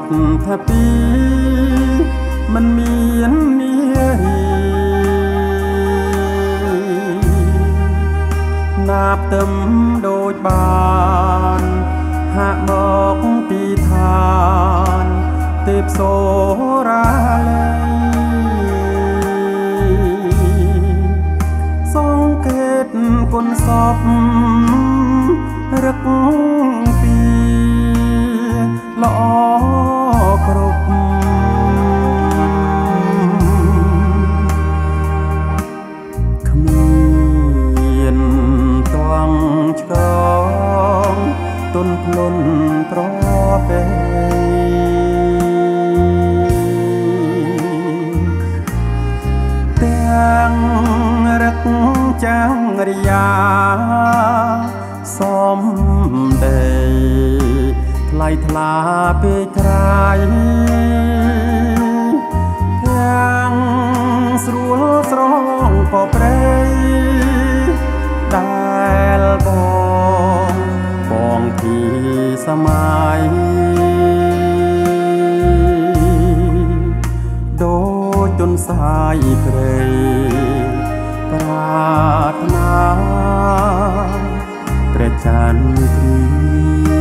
ត់ថាពីមិនមាននារីណាបទឹមដូចបានហាក់មកពីឋានទេពសូរាលេសង្កេតគុណសពរឹក លុនត្រពេទាំងរឹកចាំងរិយាសំដីថ្លៃថ្លាពេកថ្រៃទាំងស្រួលស្រងពប្រៃដែ សម័យដូចទុនសាយព្រៃប្រាថ្នាព្រះច័ន្ទគ្រា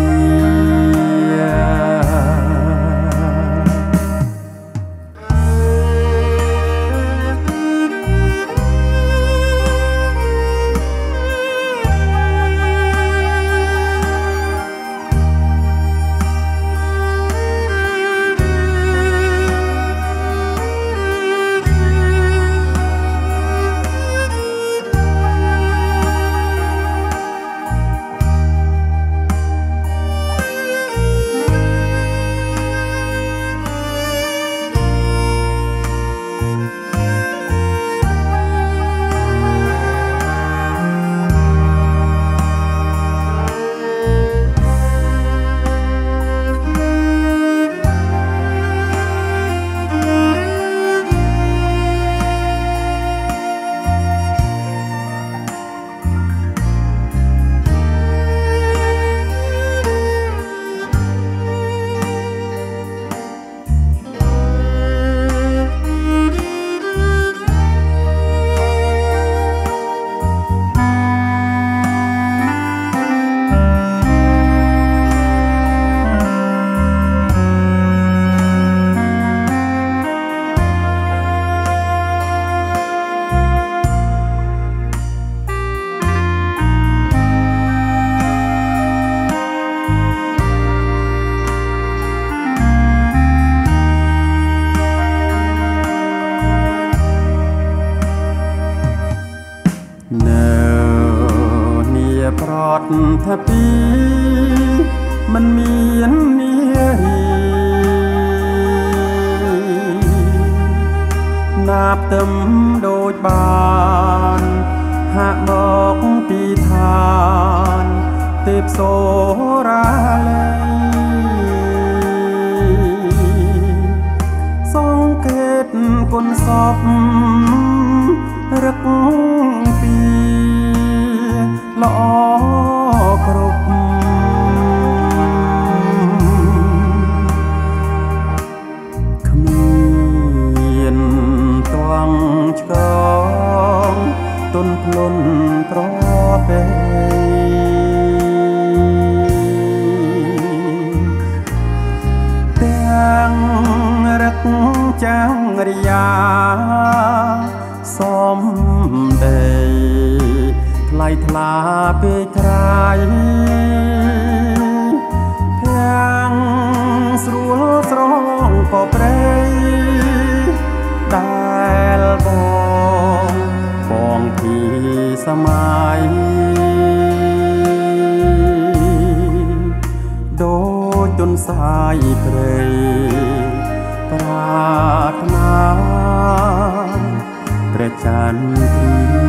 ត់ថាពីមិនមាននារីណាបទឹមដូចបានហាក់មកពីឋានទេពសូរាលេសង្កេតគុណសពរឹកពី ល្អគ្រប់គ្មានតងឆ្កងទុនភ្លុនត្រពេទាំងរឹកចាំងរិយាសំដី ថ្លៃថ្លាពេកថ្រៃទាំងស្រួលស្រងពប្រៃដែលបងបងទីសម័យដូចទុនសាយព្រៃប្រាថ្នាព្រះច័ន្ទគ្រា